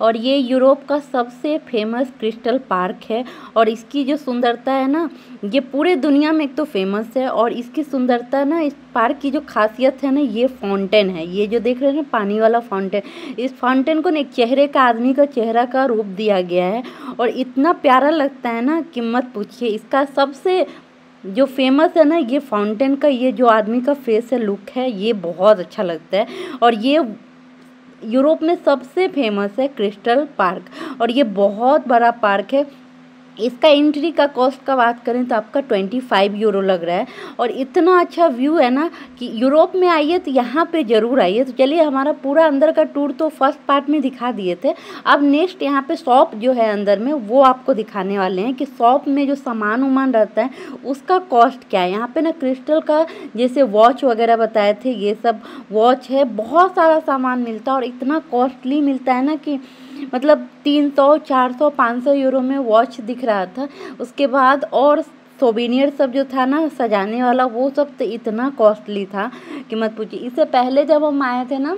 और ये यूरोप का सबसे फ़ेमस क्रिस्टल पार्क है। और इसकी जो सुंदरता है ना, ये पूरे दुनिया में एक तो फ़ेमस है और इसकी सुंदरता ना, इस पार्क की जो खासियत है ना, ये फाउंटेन है। ये जो देख रहे हैं ना, पानी वाला फाउंटेन इस फाउंटेन को ना, एक चेहरे का, आदमी का चेहरा का रूप दिया गया है। और इतना प्यारा लगता है ना कि मत पूछिए, इसका सबसे जो फ़ेमस है ना, ये फाउंटेन का, ये जो आदमी का फेस है लुक है, ये बहुत अच्छा लगता है। और ये यूरोप में सबसे फ़ेमस है क्रिस्टल पार्क और ये बहुत बड़ा पार्क है। इसका एंट्री का कॉस्ट का बात करें तो आपका ट्वेंटी फाइव यूरो लग रहा है। और इतना अच्छा व्यू है ना कि यूरोप में आइए तो यहाँ पे ज़रूर आइए। तो चलिए, हमारा पूरा अंदर का टूर तो फ़र्स्ट पार्ट में दिखा दिए थे। अब नेक्स्ट यहाँ पे शॉप जो है अंदर में, वो आपको दिखाने वाले हैं कि शॉप में जो सामान उमान रहता है, उसका कॉस्ट क्या है। यहाँ पर ना क्रिस्टल का जैसे वॉच वगैरह बताए थे, ये सब वॉच है। बहुत सारा सामान मिलता है और इतना कॉस्टली मिलता है ना कि मतलब तीन सौ, चार सौ, पाँच सौ यूरो में वॉच दिख रहा था। उसके बाद और सोविनियर सब जो था ना, सजाने वाला, वो सब तो इतना कॉस्टली था कि मत पूछिए। इससे पहले जब हम आए थे ना,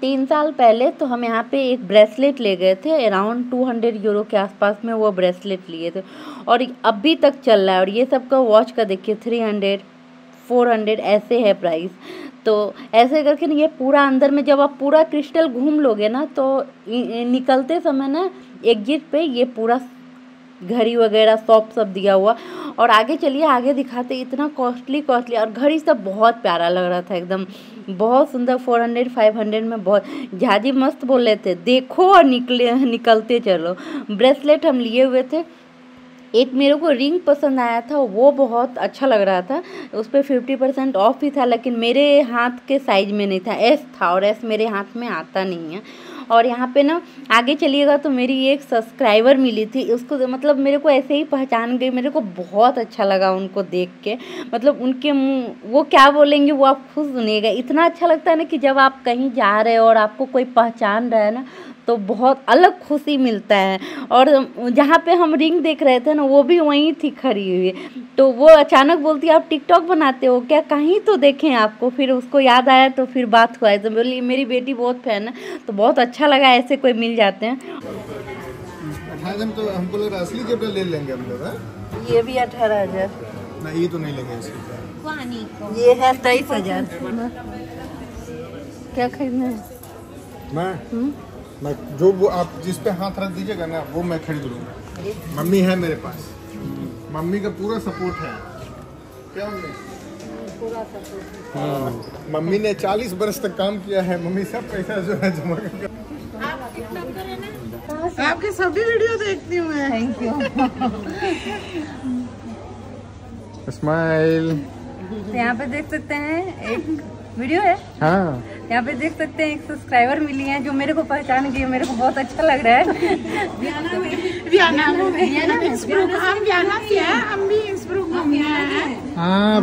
तीन साल पहले तो हम यहाँ पे एक ब्रेसलेट ले गए थे अराउंड टू हंड्रेड यूरो के आसपास में वो ब्रेसलेट लिए थे। और अभी तक चल रहा है, और ये सब का वॉच का देखिए थ्री हंड्रेड फोर हंड्रेड ऐसे है प्राइस। तो ऐसे करके ना ये पूरा अंदर में जब आप पूरा क्रिस्टल घूम लोगे ना तो निकलते समय ना एग्जिट पे ये पूरा घड़ी वगैरह सॉप सब दिया हुआ। और आगे चलिए, आगे दिखाते, इतना कॉस्टली कॉस्टली। और घड़ी सब बहुत प्यारा लग रहा था एकदम। बहुत सुंदर, फोर हंड्रेड, फाइव हंड्रेड में बहुत। झाजी मस्त बोल रहे थे, देखो और निकले, निकलते चलो। ब्रेसलेट हम लिए हुए थे। एक मेरे को रिंग पसंद आया था, वो बहुत अच्छा लग रहा था। उस पर फिफ्टी परसेंट ऑफ़ ही था, लेकिन मेरे हाथ के साइज़ में नहीं था। एस था और एस मेरे हाथ में आता नहीं है। और यहाँ पे ना, आगे चलिएगा तो मेरी एक सब्सक्राइबर मिली थी। उसको मतलब मेरे को ऐसे ही पहचान गई, मेरे को बहुत अच्छा लगा उनको देख के। मतलब उनके मुँह वो क्या बोलेंगे वो आप खुद सुनिएगा। इतना अच्छा लगता है ना कि जब आप कहीं जा रहे हो और आपको कोई पहचान रहा है ना तो बहुत अलग खुशी मिलता है। और जहाँ पे हम रिंग देख रहे थे ना वो भी वहीं थी खड़ी हुई। तो वो अचानक बोलती है आप टिकटॉक बनाते हो क्या? कहीं तो देखें आपको फिर उसको याद आया तो फिर बात हुआ। तो बोली मेरी बेटी बहुत फ़ैन है तो बहुत अच्छा लगा ऐसे कोई मिल जाते हैं। तो हमको लग रहा असली जब ले लेंगे हम लोग ये भी अठारह हज़ार। नहीं ये तो नहीं लेंगे ये है तेईस हज़ार। क्या खरीदना है? मैं? हम्म? मैं जो वो आप जिस पे हाथ रख दीजिएगा ना वो मैं खरीद लूँगा। मम्मी है मेरे पास। मम्मी का पूरा सपोर्ट है। क्या पूरा सपोर्ट हाँ मम्मी ने 40 बरस तक काम किया है। मम्मी सब पैसा जो है जमा कर आपके सभी वीडियो देखती हूँ मैं। थैंक यू स्माइल यहाँ पे देख सकते हैं एक वीडियो है? हाँ। यहाँ पे देख सकते हैं एक सब्सक्राइबर मिली है जो मेरे को पहचान गई मेरे को बहुत अच्छा लग रहा है। हाँ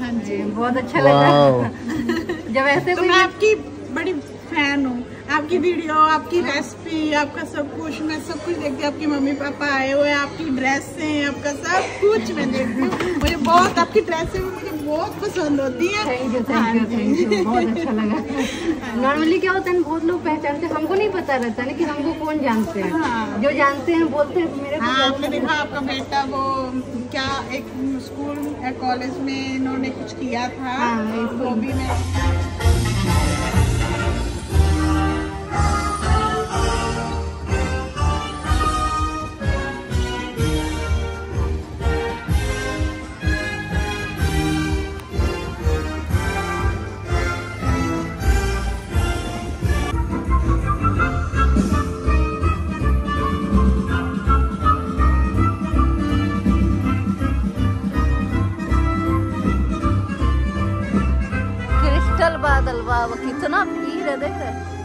हाँ। जी। बहुत अच्छा लग। रहा है जब ऐसे तो मैं आपकी बड़ी फ़ैन हूँ। आपकी वीडियो आपकी रेसिपी आपका सब कुछ मैं सब कुछ देखती हूँ। आपकी मम्मी पापा आए हुए आपकी ड्रेसें आपका सब कुछ मैं देखती हूँ। मुझे बहुत आपकी ड्रेसें मुझे बहुत पसंद होती है। Thank you thank you thank you बहुत अच्छा लगा। नॉर्मली क्या होता है बहुत लोग पहचानते हमको नहीं पता रहता ना कि हमको कौन जानते हैं। हाँ। जो जानते हैं बोलते हैं मेरे हाँ आपने देखा आपका बेटा वो क्या एक स्कूल कॉलेज में इन्होंने कुछ किया था? हाँ, वो भी मैं कितना भीड़ है देख रहे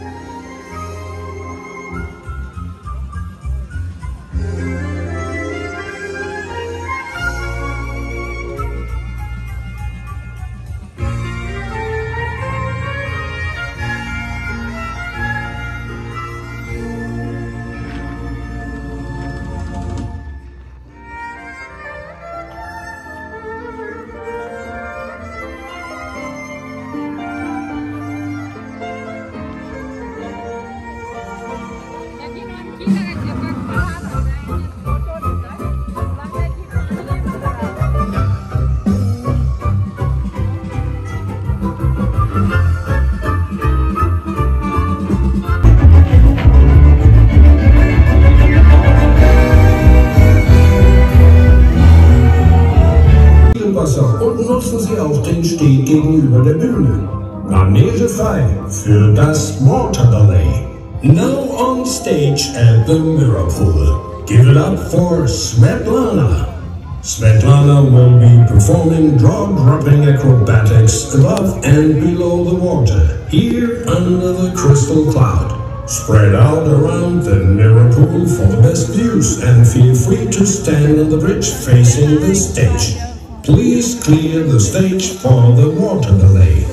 Frei für das Water Ballet. Now on stage at the Mirror Pool. Give it up for Svetlana. Svetlana will be performing draw-dropping acrobatics above and below the water, here under the crystal cloud. Spread out around the mirror pool for the best views and feel free to stand on the bridge facing the stage. Please clear the stage for the water ballet.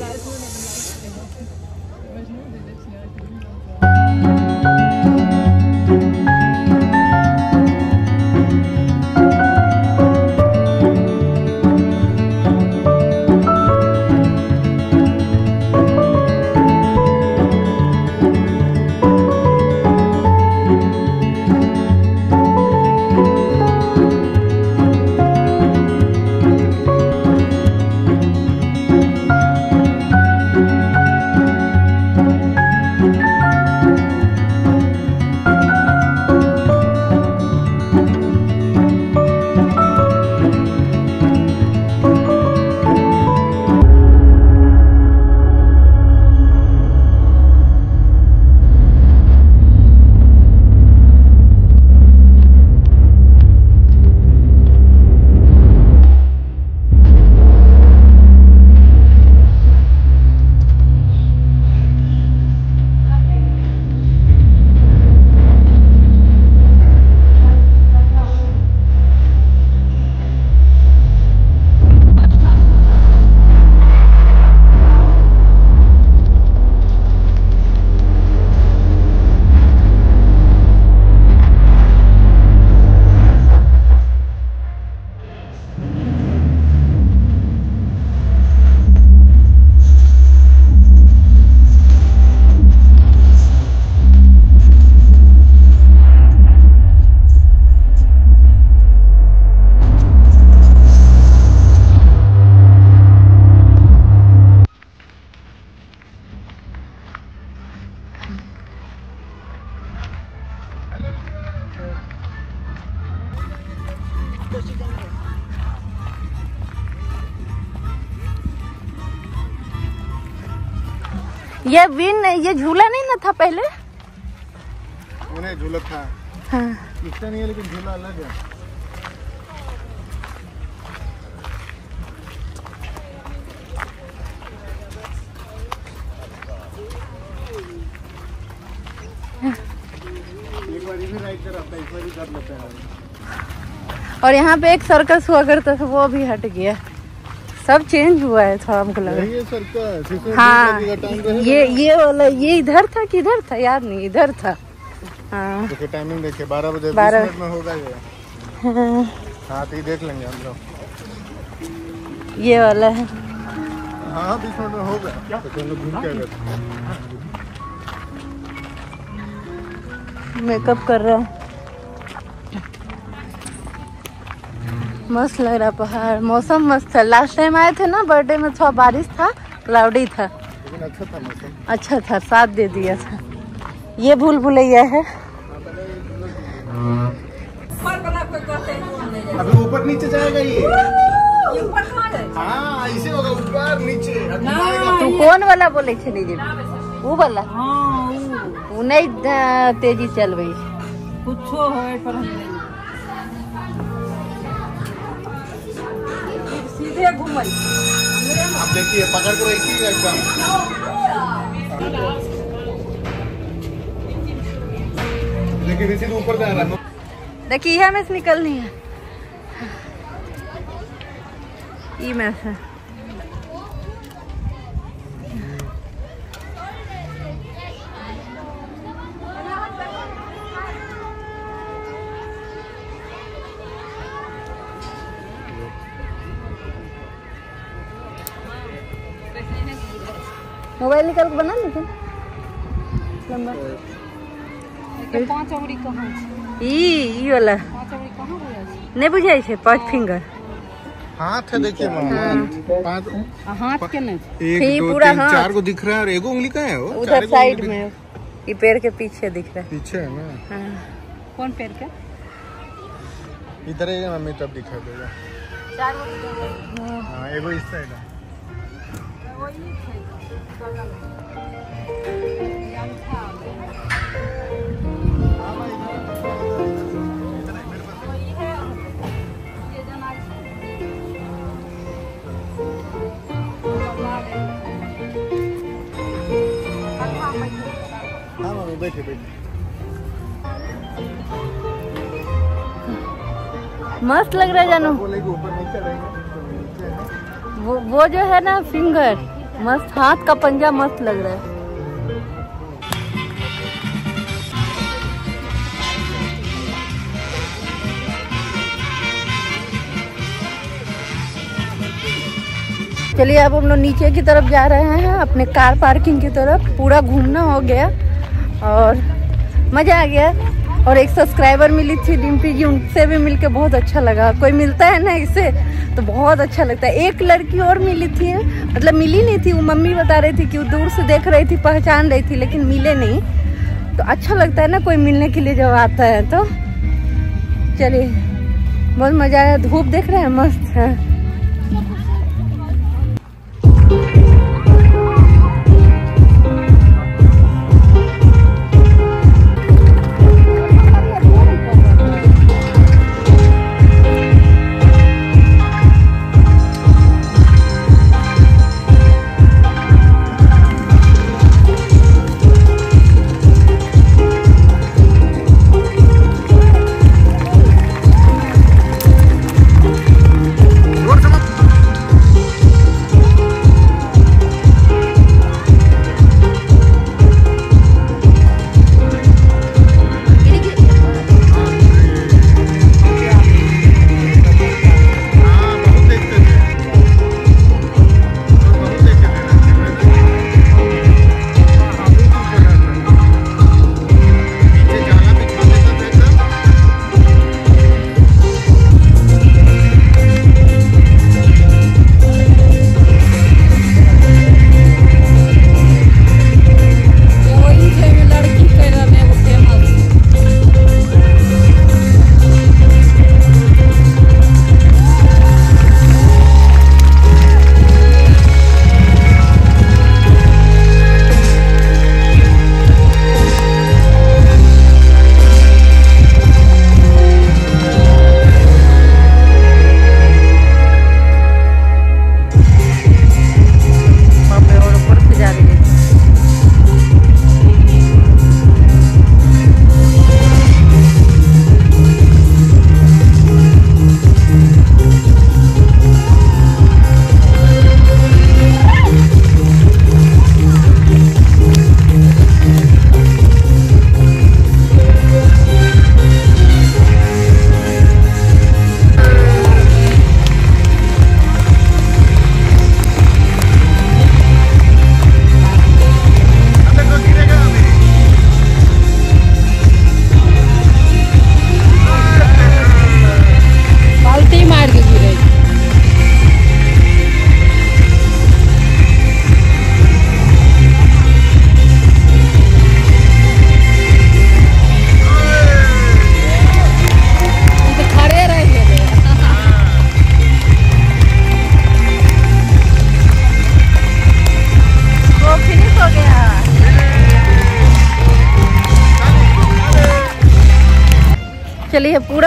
ये विन ये झूला नहीं ना था पहले? उन्हें झूला था। हाँ। इसका नहीं है लेकिन झूला अलग है। एक बार भी राइड कर आता है इस बार ही कर लेते हैं। और यहाँ पे एक सर्कस हुआ करता था वो भी हट गया। सब चेंज हुआ है थोड़ा हमको लगा। यही है हाँ रहेगा। ये ये वाला ये इधर था कि इधर था? याद नहीं इधर था। हाँ। टाइमिंग देखिए बारह बजे बारह- मिनट में होगा ये। हाँ, हाँ तो ये देख लेंगे हम लोग। ये वाला है। हाँ हाँ बीस मिनट में होगा। तो घूम के हैं। मेकअप कर रहा है। मस्त लग रहा पहाड़। मौसम मस्त था लास्ट टाइम आए थे ना बर्थडे में थोड़ा बारिश था क्लाउडी था। अच्छा था मौसम। अच्छा था साथ दे दिया था। ये भूल भुलैया है। अभी ऊपर नीचे जाएगा ये। हाँ ऐसे होगा ऊपर नीचे। तू कौन वाला बोले छे जे? वो वाला? वो। नहीं अ, तेज़ी चलबै कुछो होए पर सीधे घूमल आप देखिए पकड़ के रखिए एकदम। लेकिन इसी ऊपर जा रहा है। देखिए यह में निकलनी है। ई में से मोबाइल निकाल के बना लेते लंबा पाँच अवरी कहाँ ई ई वाला। पाँच कहाँ हो छे पाँच फिंगर हाथ है देखिए मामा। पाँच हाथ के नहीं? एक दो पूरा तीन हाथ। चार को दिख रहा है और एगो उंगली का है वो? उधर साइड में ये पेड़ के पीछे दिख रहा है। पीछे है ना? है। हाँ। कौन पेड़ के? इधर है मम्मी तब दिखा देगा। हाँ एगो इस साइड है। हाँ। मस्त लग रहा है जानू। वो वो जो है ना फिंगर मस्त, हाथ का पंजा मस्त लग रहा है। चलिए, अब हम लोग नीचे की तरफ़ जा रहे हैं अपने कार पार्किंग की तरफ़। पूरा घूमना हो गया और मज़ा आ गया। और एक सब्सक्राइबर मिली थी डिम्पी जी उनसे भी मिलके बहुत अच्छा लगा। कोई मिलता है ना इससे तो बहुत अच्छा लगता है। एक लड़की और मिली थी मतलब मिली नहीं थी, वो मम्मी बता रही थी कि वो दूर से देख रही थी, पहचान रही थी, लेकिन मिले नहीं। तो अच्छा लगता है ना कोई मिलने के लिए जब आता है तो। चलिए, बहुत मज़ा आया, धूप देख रहे हैं, मस्त है।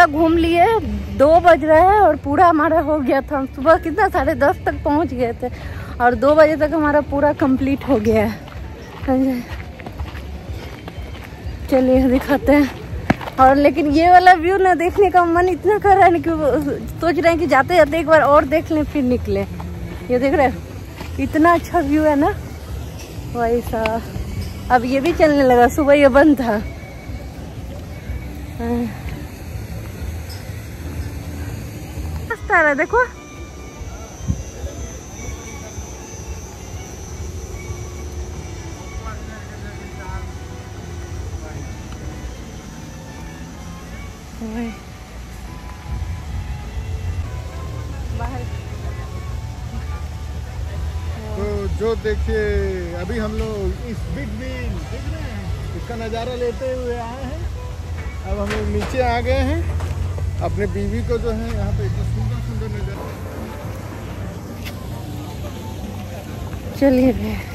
पूरा घूम लिए, दो बज रहे हैं और पूरा हमारा हो गया था। हम सुबह कितना, साढ़े दस तक पहुँच गए थे और दो बजे तक हमारा पूरा कंप्लीट हो गया है। चलिए दिखाते हैं। और लेकिन ये वाला व्यू ना देखने का मन इतना कर रहा है ना कि सोच रहे हैं कि जाते जाते एक बार और देख लें, फिर निकले। ये देख रहे हैं, इतना अच्छा व्यू है ना? वही सा अब ये भी चलने लगा, सुबह ये बंद था हाँ। मस्त आ रहा है, देखो। तो जो देखिए, अभी हम लोग इस बिग बिल देख रहे हैं इसका नज़ारा लेते हुए आए हैं। अब हम लोग नीचे आ गए हैं। अपने बीवी को जो है यहाँ पे चलिए